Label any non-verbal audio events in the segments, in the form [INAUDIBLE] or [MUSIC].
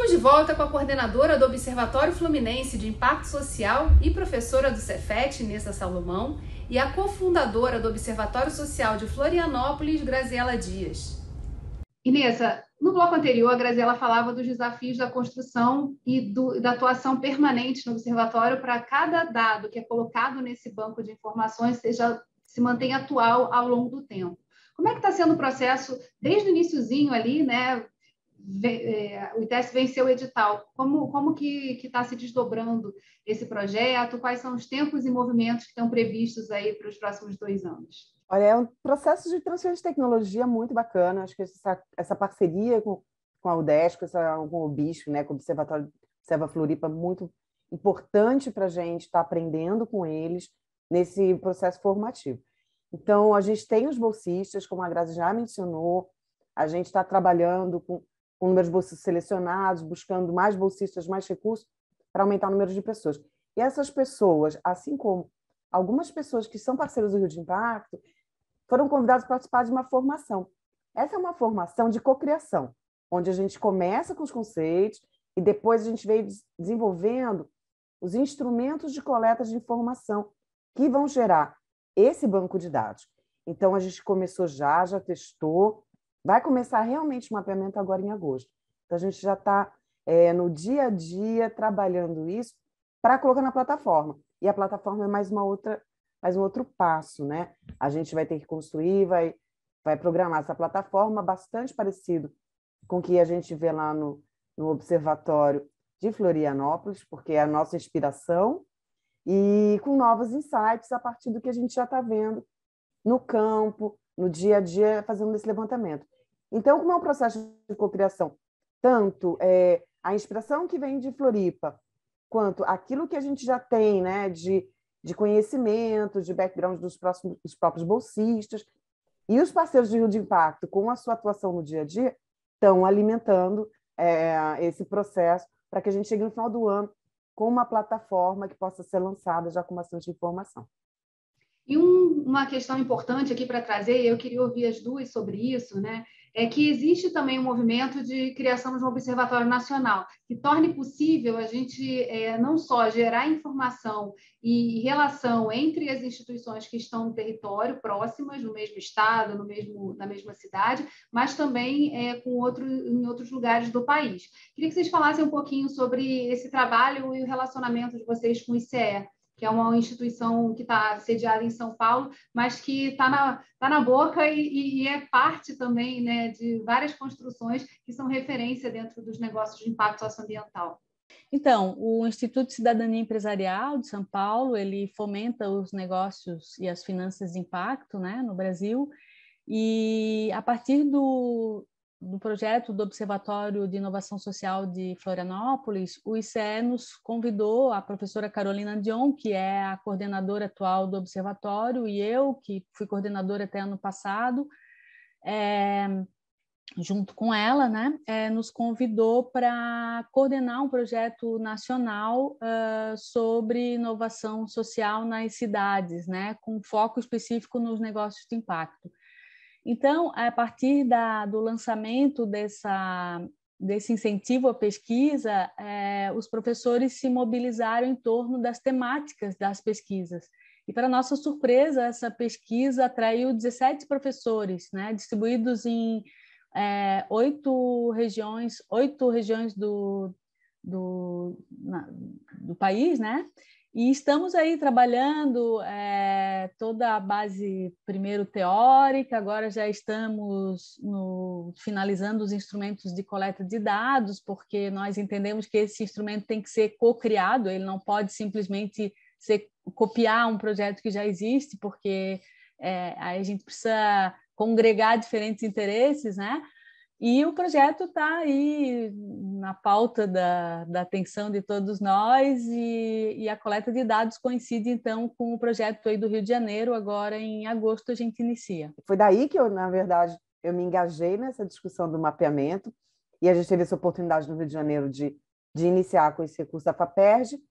Estamos de volta com a coordenadora do Observatório Fluminense de Impacto Social e professora do Cefet, Nessa Salomão, e a cofundadora do Observatório Social de Florianópolis, Graziela Dias. Inesa, no bloco anterior, a Graziela falava dos desafios da construção e do, da atuação permanente no observatório para cada dado que é colocado nesse banco de informações seja, se mantenha atual ao longo do tempo. Como é que está sendo o processo desde o iníciozinho ali, né? É, o ITS venceu o edital. Como, como que está se desdobrando esse projeto? Quais são os tempos e movimentos que estão previstos aí para os próximos dois anos? Olha, é um processo de transferência de tecnologia muito bacana. Acho que essa, essa parceria com, com a UDESC, essa, com o BISP, né, com o Observatório Serva Floripa, muito importante para a gente estar tá aprendendo com eles nesse processo formativo. Então, a gente tem os bolsistas, como a Grazi já mencionou, a gente está trabalhando com com números de bolsistas selecionados, buscando mais bolsistas, mais recursos para aumentar o número de pessoas. E essas pessoas, assim como algumas pessoas que são parceiros do Rio de Impacto, foram convidadas para participar de uma formação. Essa é uma formação de cocriação, onde a gente começa com os conceitos e depois a gente veio desenvolvendo os instrumentos de coleta de informação que vão gerar esse banco de dados. Então, a gente começou já, já testou, Vai começar realmente o mapeamento agora em agosto. Então, a gente já está é, no dia a dia trabalhando isso para colocar na plataforma. E a plataforma é mais uma outra, mais um outro passo, né? A gente vai ter que construir, vai, vai programar essa plataforma bastante parecido com o que a gente vê lá no, no Observatório de Florianópolis, porque é a nossa inspiração, e com novos insights a partir do que a gente já está vendo no campo, no dia a dia, fazendo esse levantamento. Então, como é um processo de cocriação, tanto é, a inspiração que vem de Floripa, quanto aquilo que a gente já tem né, de, de conhecimento, de background dos, próximos, dos próprios bolsistas, e os parceiros de Rio de Impacto, com a sua atuação no dia a dia, estão alimentando é, esse processo para que a gente chegue no final do ano com uma plataforma que possa ser lançada já com bastante informação. E um, uma questão importante aqui para trazer, eu queria ouvir as duas sobre isso, né? é que existe também um movimento de criação de um observatório nacional, que torne possível a gente é, não só gerar informação e relação entre as instituições que estão no território, próximas, no mesmo estado, no mesmo, na mesma cidade, mas também é, com outro, em outros lugares do país. Queria que vocês falassem um pouquinho sobre esse trabalho e o relacionamento de vocês com o ICE que é uma instituição que está sediada em São Paulo, mas que está na, tá na boca e, e, é parte também né, de várias construções que são referência dentro dos negócios de impacto socioambiental. Então, o Instituto de Cidadania Empresarial de São Paulo, ele fomenta os negócios e as finanças de impacto né, no Brasil, e a partir do, do projeto do Observatório de Inovação Social de Florianópolis, o ICE nos convidou, a professora Carolina Dion, que é a coordenadora atual do observatório, e eu, que fui coordenadora até ano passado, é, junto com ela, né, é, nos convidou para coordenar um projeto nacional uh, sobre inovação social nas cidades, né, com foco específico nos negócios de impacto. Então, a partir da, do lançamento dessa, desse incentivo à pesquisa, é, os professores se mobilizaram em torno das temáticas das pesquisas. E, para nossa surpresa, essa pesquisa atraiu 17 professores, né, distribuídos em é, oito regiões, oito regiões do, do, na, do país, né? E estamos aí trabalhando é, toda a base, primeiro teórica, agora já estamos no, finalizando os instrumentos de coleta de dados, porque nós entendemos que esse instrumento tem que ser co-criado, ele não pode simplesmente ser, copiar um projeto que já existe, porque é, aí a gente precisa congregar diferentes interesses, né? E o projeto está aí na pauta da, da, atenção de todos nós e, e, a coleta de dados coincide então com o projeto aí do Rio de Janeiro, agora em agosto a gente inicia. Foi daí que eu, na verdade, eu me engajei nessa discussão do mapeamento e a gente teve essa oportunidade no Rio de Janeiro de, de iniciar com esse recurso da FAPERJ.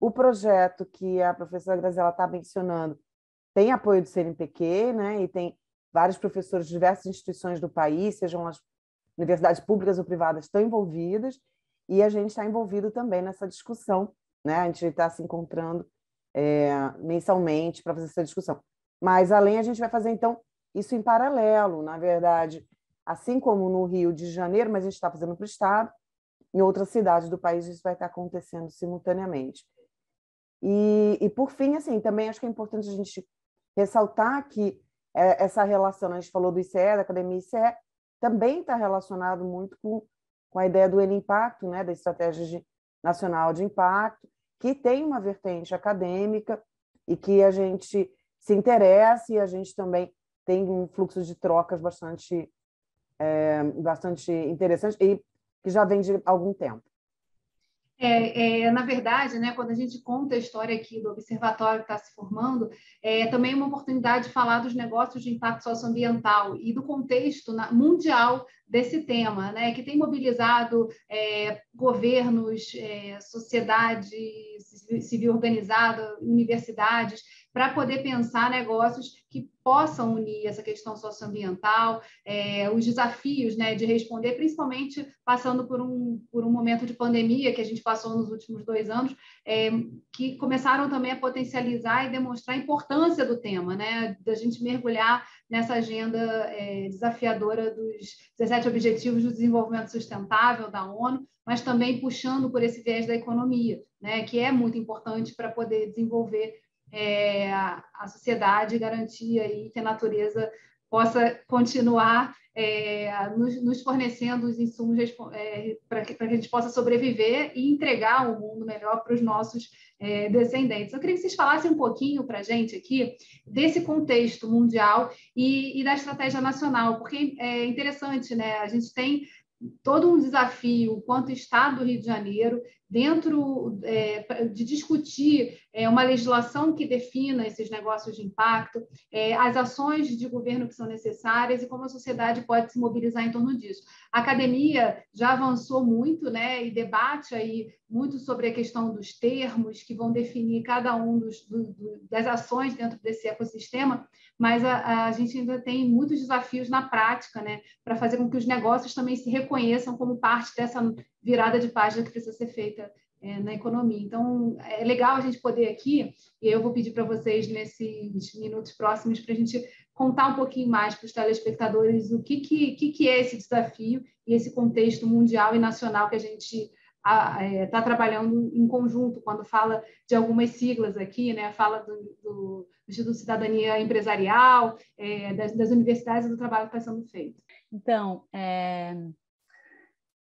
O projeto que a professora Graziela está mencionando tem apoio do CNPq, né, e tem vários professores de diversas instituições do país, sejam as universidades públicas ou privadas estão envolvidas, e a gente está envolvido também nessa discussão, né? A gente está se encontrando é, mensalmente para fazer essa discussão. Mas além a gente vai fazer então isso em paralelo, na verdade, assim como no Rio de Janeiro, mas a gente está fazendo para o estado, em outras cidades do país isso vai estar acontecendo simultaneamente. E, e por fim, assim, também acho que é importante a gente ressaltar que é, essa relação, a gente falou do ICE, da Academia ICE, também está relacionado muito com, com a ideia do Impacto, né, da Estratégia de, Nacional de Impacto, que tem uma vertente acadêmica e que a gente se interessa e a gente também tem um fluxo de trocas bastante, é, bastante interessante e que já vem de algum tempo. É, é, na verdade, né, quando a gente conta a história aqui do observatório que está se formando, é também uma oportunidade de falar dos negócios de impacto socioambiental e do contexto na, mundial desse tema, né, que tem mobilizado é, governos, é, sociedade civil organizada, universidades, para poder pensar negócios que possam unir essa questão socioambiental, é, os desafios né, de responder, principalmente passando por um, por um momento de pandemia que a gente passou nos últimos dois anos, é, que começaram também a potencializar e demonstrar a importância do tema, né, da gente mergulhar nessa agenda é, desafiadora dos 17 Objetivos do Desenvolvimento Sustentável da ONU, mas também puxando por esse viés da economia, né, que é muito importante para poder desenvolver é, a, a, sociedade e garantir aí que a natureza possa continuar é, nos, nos, fornecendo os insumos é, para que, a gente possa sobreviver e entregar um mundo melhor para os nossos é, descendentes. Eu queria que vocês falassem um pouquinho para a gente aqui desse contexto mundial e, e, da estratégia nacional, porque é interessante, né? A gente tem todo um desafio quanto Estado do Rio de Janeiro dentro é, de discutir é, uma legislação que defina esses negócios de impacto, é, as ações de governo que são necessárias e como a sociedade pode se mobilizar em torno disso. A academia já avançou muito, né, e debate aí muito sobre a questão dos termos que vão definir cada um dos, do, das ações dentro desse ecossistema, mas a, a, gente ainda tem muitos desafios na prática, né, para fazer com que os negócios também se reconheçam como parte dessa virada de página que precisa ser feita é, na economia. Então, é legal a gente poder aqui, e eu vou pedir para vocês, nesses minutos próximos, para a gente contar um pouquinho mais para os telespectadores o que, que, que, que é esse desafio e esse contexto mundial e nacional que a gente está é, tá trabalhando em conjunto quando fala de algumas siglas aqui, né? Fala do, do Instituto de Cidadania Empresarial, é, das, das, universidades e do trabalho que está sendo feito. Então, é,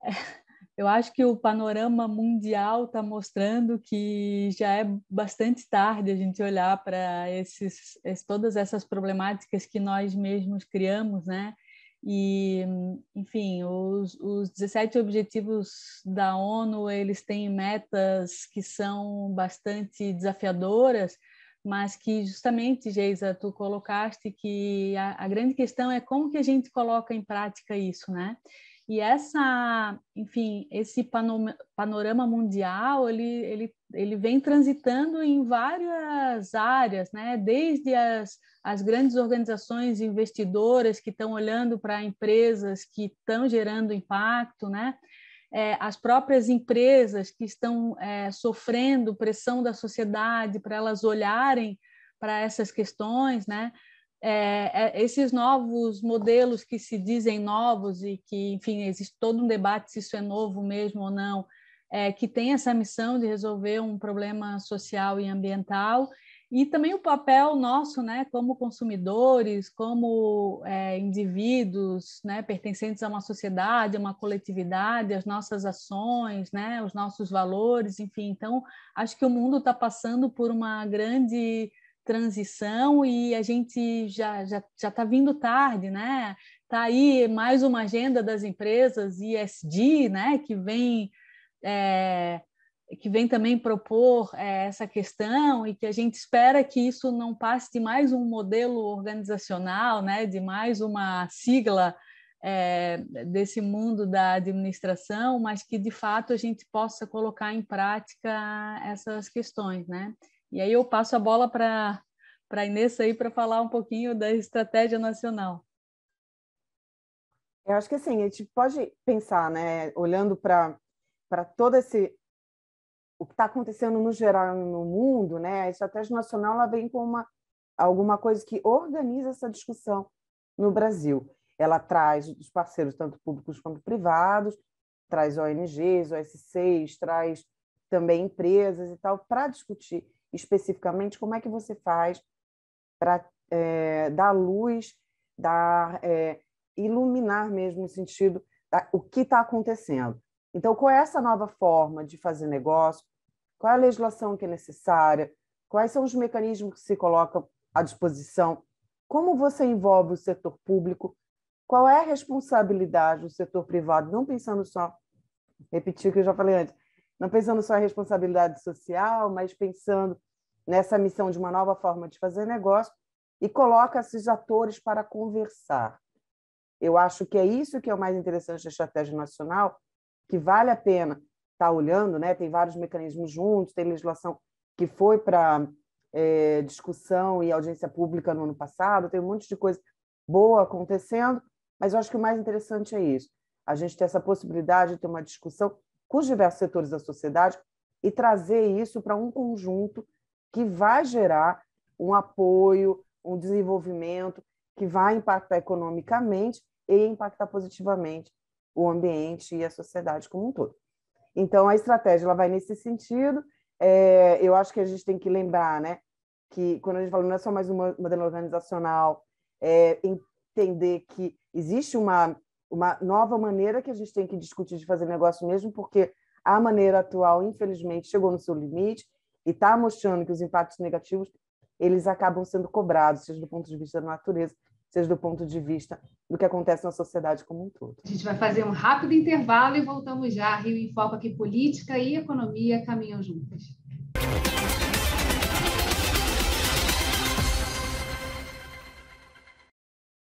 [LAUGHS] eu acho que o panorama mundial está mostrando que já é bastante tarde a gente olhar para todas essas problemáticas que nós mesmos criamos, né? E, enfim, os, os 17 objetivos da ONU, eles têm metas que são bastante desafiadoras, mas que justamente, Geisa, tu colocaste que a, a grande questão é como que a gente coloca em prática isso, né? E essa, enfim, esse panorama mundial, ele, ele, ele vem transitando em várias áreas, né? desde as, as grandes organizações investidoras que estão olhando para empresas que estão gerando impacto, né? É, as próprias empresas que estão é, sofrendo pressão da sociedade para elas olharem para essas questões, né? É, é, esses novos modelos que se dizem novos e que, enfim, existe todo um debate se isso é novo mesmo ou não, é, que tem essa missão de resolver um problema social e ambiental, e também o papel nosso, né, como consumidores, como é, indivíduos, né, pertencentes a uma sociedade, a uma coletividade, as nossas ações, né, os nossos valores, enfim. Então, acho que o mundo está passando por uma grande transição e a gente já já já está vindo tarde, né? Tá aí mais uma agenda das empresas ESG, né? Que vem é, que vem também propor é, essa questão e que a gente espera que isso não passe de mais um modelo organizacional, né? De mais uma sigla é, desse mundo da administração, mas que de fato a gente possa colocar em prática essas questões, né? E aí eu passo a bola para a Inês aí para falar um pouquinho da estratégia nacional. Eu acho que assim, a gente pode pensar, né, olhando para todo esse o que está acontecendo no geral no mundo, né? A estratégia nacional ela vem com uma alguma coisa que organiza essa discussão no Brasil. Ela traz os parceiros tanto públicos quanto privados, traz ONGs, OSCs, traz também empresas e tal para discutir especificamente como é que você faz para é, dar luz, dar é, iluminar mesmo no sentido da, o que está acontecendo. Então, qual é essa nova forma de fazer negócio? Qual é a legislação que é necessária? Quais são os mecanismos que se colocam à disposição? Como você envolve o setor público? Qual é a responsabilidade do setor privado? Não pensando só, repetir o que eu já falei antes, não pensando só em responsabilidade social, mas pensando nessa missão de uma nova forma de fazer negócio e coloca esses atores para conversar. Eu acho que é isso que é o mais interessante da estratégia nacional, que vale a pena estar tá olhando, né? Tem vários mecanismos juntos, tem legislação que foi para é, discussão e audiência pública no ano passado, tem um monte de coisa boa acontecendo, mas eu acho que o mais interessante é isso: a gente ter essa possibilidade de ter uma discussão com os diversos setores da sociedade e trazer isso para um conjunto que vai gerar um apoio, um desenvolvimento que vai impactar economicamente e impactar positivamente o ambiente e a sociedade como um todo. Então, a estratégia ela vai nesse sentido. É, eu acho que a gente tem que lembrar né, que, quando a gente fala não é só mais um modelo organizacional, é entender que existe uma, uma nova maneira que a gente tem que discutir de fazer negócio mesmo, porque a maneira atual, infelizmente, chegou no seu limite e está mostrando que os impactos negativos eles acabam sendo cobrados, seja do ponto de vista da natureza, seja do ponto de vista do que acontece na sociedade como um todo. A gente vai fazer um rápido intervalo e voltamos já. Rio em Foco aqui, política e economia caminham juntas.